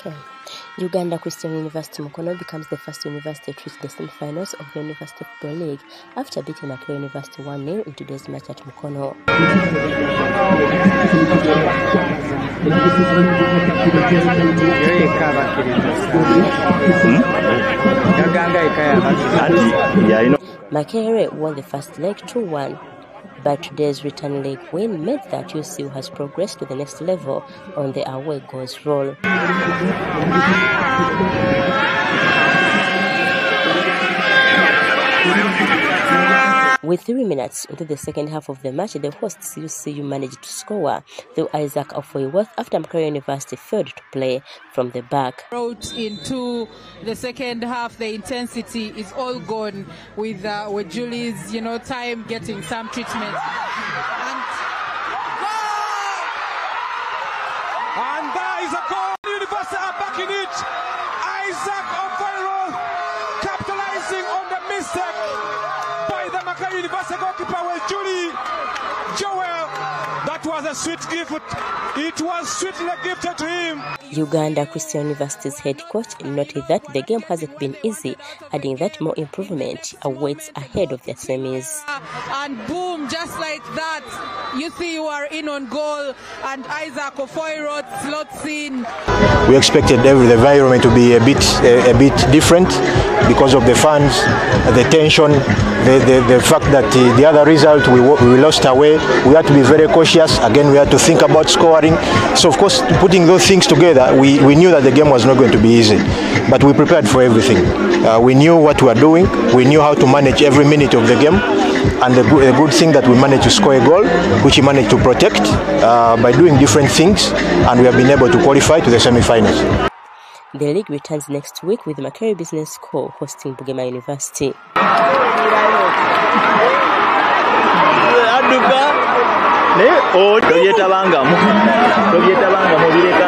Okay. Uganda Christian University Mukono becomes the first university to reach the semi-finals of the University Football League after beating Makerere University 1-0 in today's match at Mukono. Hmm? Makerere won the first leg 2-1, but today's return leg win meant that UCU has progressed to the next level on the away goals roll. With three minutes into the second half of the match, the hosts UCU managed to score, though Isaac Ofoiro after Makerere University failed to play from the back. Out into the second half, the intensity is all gone with uh, with Julie's, you know, time getting some treatment. And And there is a goal. University are back in it. Isaac Ofoiro capitalizing on the mistake Makerere University goalkeeper with Julie Joel. That was a sweet gift. It was sweetly gifted to him. Uganda Christian University's head coach noted that the game hasn't been easy, adding that more improvement awaits ahead of the semis. and boom, just like that, you see you are in on goal, and Isaac Ofoiro slots in. We expected every, the environment to be a bit a, a bit different because of the fans, the tension, the, the, the fact that uh, the other result we, wa- we lost away. We had to be very cautious. Again, we had to think about scoring. So of course, putting those things together, we, we knew that the game was not going to be easy, but we prepared for everything. Uh, we knew what we were doing. We knew how to manage every minute of the game. And the, good- the good thing that we managed to score a goal, which we managed to protect uh, by doing different things, and we have been able to qualify to the semi-finals. The league returns next week with Makerere Business School hosting Bugema University. naye oh, oyo tobyetabangamu tobyetabangamu bireka